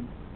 Mm-hmm.